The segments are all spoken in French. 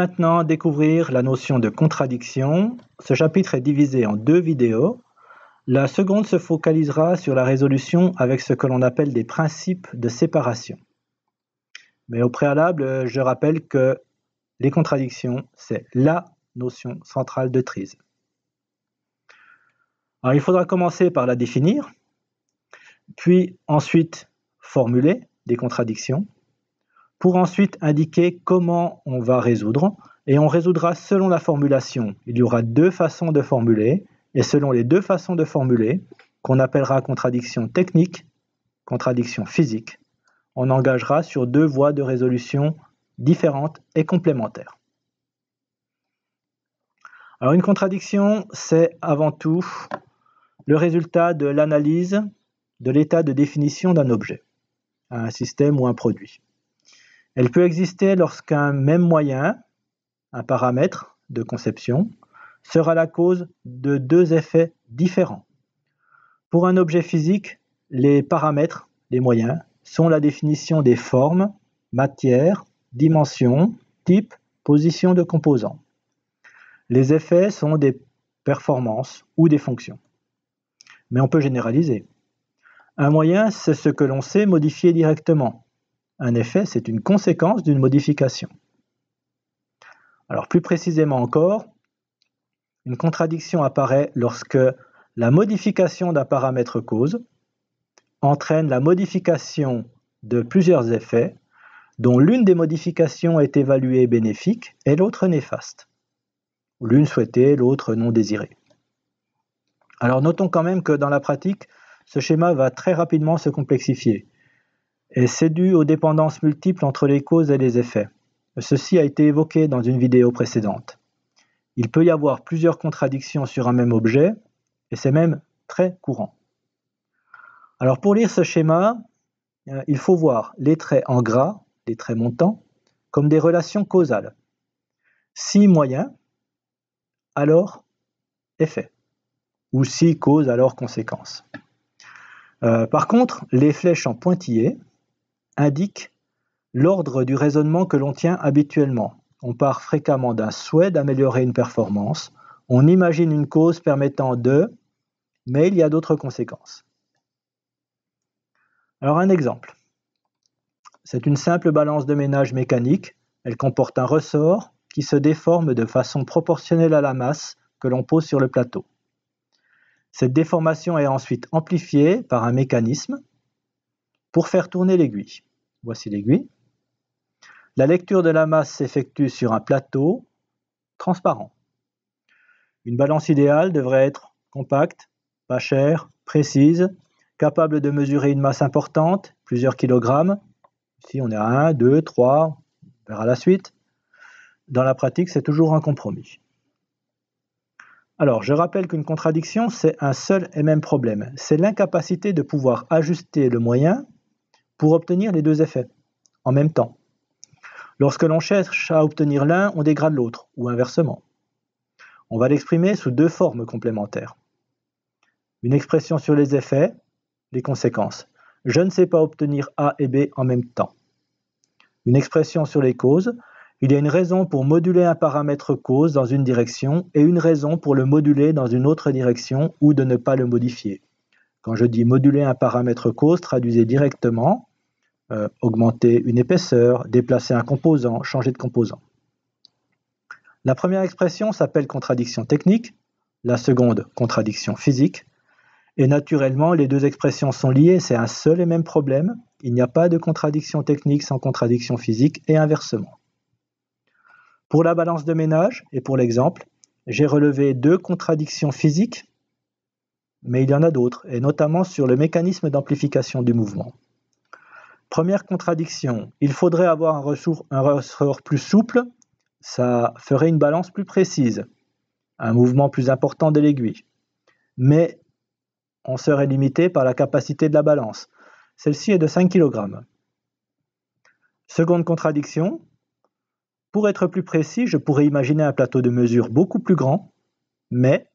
Maintenant, découvrir la notion de contradiction. Ce chapitre est divisé en deux vidéos. La seconde se focalisera sur la résolution avec ce que l'on appelle des principes de séparation. Mais au préalable, je rappelle que les contradictions, c'est la notion centrale de Trise. Alors, il faudra commencer par la définir, puis ensuite formuler des contradictions, pour ensuite indiquer comment on va résoudre, et on résoudra selon la formulation. Il y aura deux façons de formuler, et selon les deux façons de formuler, qu'on appellera contradiction technique, contradiction physique, on engagera sur deux voies de résolution différentes et complémentaires. Alors une contradiction, c'est avant tout le résultat de l'analyse de l'état de définition d'un objet, un système ou un produit. Elle peut exister lorsqu'un même moyen, un paramètre de conception, sera la cause de deux effets différents. Pour un objet physique, les paramètres, les moyens, sont la définition des formes, matière, dimension, type, position de composants. Les effets sont des performances ou des fonctions. Mais on peut généraliser. Un moyen, c'est ce que l'on sait modifier directement. Un effet, c'est une conséquence d'une modification. Alors plus précisément encore, une contradiction apparaît lorsque la modification d'un paramètre cause entraîne la modification de plusieurs effets dont l'une des modifications est évaluée bénéfique et l'autre néfaste. L'une souhaitée, l'autre non désirée. Alors notons quand même que dans la pratique, ce schéma va très rapidement se complexifier. Et c'est dû aux dépendances multiples entre les causes et les effets. Ceci a été évoqué dans une vidéo précédente. Il peut y avoir plusieurs contradictions sur un même objet, et c'est même très courant. Alors pour lire ce schéma, euh, il faut voir les traits en gras des traits montants, comme des relations causales. Si moyen, alors effet, ou si cause, alors conséquence. Euh, par contre, les flèches en pointillés indiquent l'ordre du raisonnement que l'on tient habituellement. On part fréquemment d'un souhait d'améliorer une performance, on imagine une cause permettant de, mais il y a d'autres conséquences. Alors un exemple. C'est une simple balance de ménage mécanique. Elle comporte un ressort qui se déforme de façon proportionnelle à la masse que l'on pose sur le plateau. Cette déformation est ensuite amplifiée par un mécanisme pour faire tourner l'aiguille. Voici l'aiguille. La lecture de la masse s'effectue sur un plateau transparent. Une balance idéale devrait être compacte, pas chère, précise, capable de mesurer une masse importante, plusieurs kilogrammes, Ici, on est à 1, 2, 3, on verra la suite. Dans la pratique, c'est toujours un compromis. Alors, je rappelle qu'une contradiction, c'est un seul et même problème. C'est l'incapacité de pouvoir ajuster le moyen pour obtenir les deux effets en même temps. Lorsque l'on cherche à obtenir l'un, on dégrade l'autre, ou inversement. On va l'exprimer sous deux formes complémentaires. Une expression sur les effets, les conséquences. Je ne sais pas obtenir A et B en même temps. Une expression sur les causes. Il y a une raison pour moduler un paramètre cause dans une direction et une raison pour le moduler dans une autre direction ou de ne pas le modifier. Quand je dis moduler un paramètre cause, traduisez directement euh, augmenter une épaisseur, déplacer un composant, changer de composant. La première expression s'appelle contradiction technique, la seconde contradiction physique, et naturellement, les deux expressions sont liées, c'est un seul et même problème. Il n'y a pas de contradiction technique sans contradiction physique et inversement. Pour la balance de ménage et pour l'exemple, j'ai relevé deux contradictions physiques, mais il y en a d'autres, et notamment sur le mécanisme d'amplification du mouvement. Première contradiction, il faudrait avoir un ressort, plus souple, ça ferait une balance plus précise, un mouvement plus important de l'aiguille. Mais on serait limité par la capacité de la balance. Celle-ci est de 5 kg. Seconde contradiction, pour être plus précis, je pourrais imaginer un plateau de mesure beaucoup plus grand, mais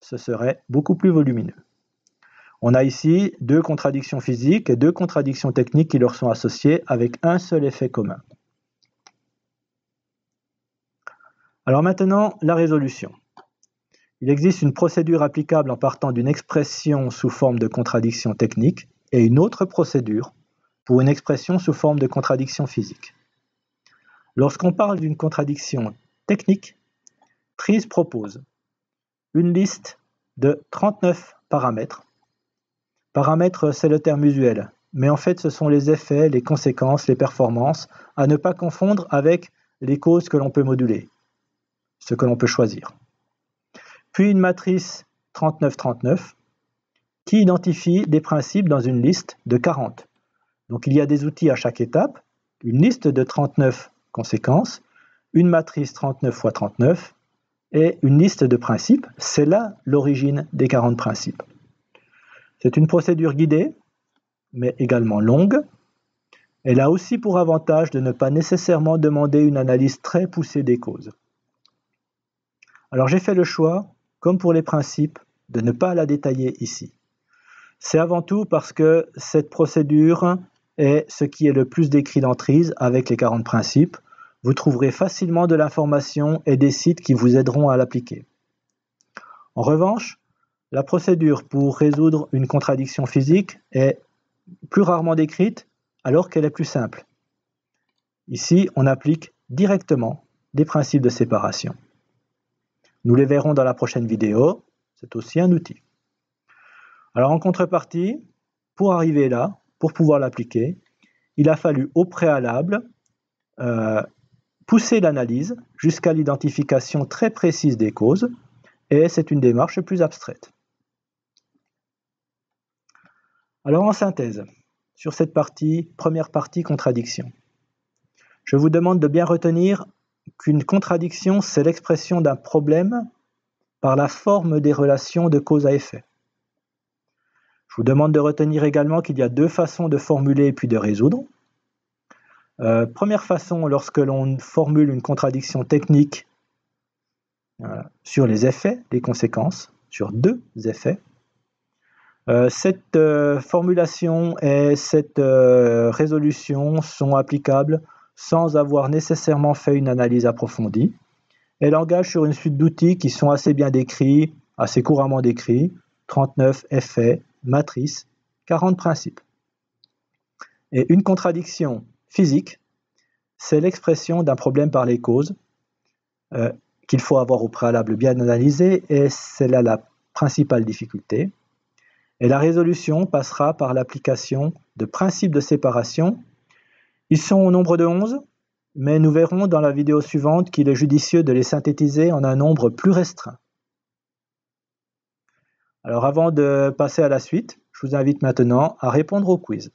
ce serait beaucoup plus volumineux. On a ici deux contradictions physiques et deux contradictions techniques qui leur sont associées avec un seul effet commun. Alors maintenant, la résolution. Il existe une procédure applicable en partant d'une expression sous forme de contradiction technique et une autre procédure pour une expression sous forme de contradiction physique. Lorsqu'on parle d'une contradiction technique, Tries propose une liste de 39 paramètres. Paramètres, c'est le terme usuel, mais en fait ce sont les effets, les conséquences, les performances, à ne pas confondre avec les causes que l'on peut moduler, ce que l'on peut choisir puis une matrice 3939 qui identifie des principes dans une liste de 40. Donc il y a des outils à chaque étape, une liste de 39 conséquences, une matrice 39 x 39 et une liste de principes. C'est là l'origine des 40 principes. C'est une procédure guidée, mais également longue. Elle a aussi pour avantage de ne pas nécessairement demander une analyse très poussée des causes. Alors j'ai fait le choix comme pour les principes, de ne pas la détailler ici. C'est avant tout parce que cette procédure est ce qui est le plus décrit dans TRIS avec les 40 principes. Vous trouverez facilement de l'information et des sites qui vous aideront à l'appliquer. En revanche, la procédure pour résoudre une contradiction physique est plus rarement décrite alors qu'elle est plus simple. Ici, on applique directement des principes de séparation. Nous les verrons dans la prochaine vidéo. C'est aussi un outil. Alors en contrepartie, pour arriver là, pour pouvoir l'appliquer, il a fallu au préalable euh, pousser l'analyse jusqu'à l'identification très précise des causes, et c'est une démarche plus abstraite. Alors en synthèse, sur cette partie, première partie contradiction, je vous demande de bien retenir qu'une contradiction, c'est l'expression d'un problème par la forme des relations de cause à effet. Je vous demande de retenir également qu'il y a deux façons de formuler puis de résoudre. Euh, première façon, lorsque l'on formule une contradiction technique euh, sur les effets, les conséquences, sur deux effets. Euh, cette formulation et cette résolution sont applicables sans avoir nécessairement fait une analyse approfondie. Elle engage sur une suite d'outils qui sont assez bien décrits, assez couramment décrits, 39 effets, matrices, 40 principes. Et une contradiction physique, c'est l'expression d'un problème par les causes euh, qu'il faut avoir au préalable bien analysé et c'est là la principale difficulté. Et la résolution passera par l'application de principes de séparation ils sont au nombre de 11, mais nous verrons dans la vidéo suivante qu'il est judicieux de les synthétiser en un nombre plus restreint. Alors avant de passer à la suite, je vous invite maintenant à répondre au quiz.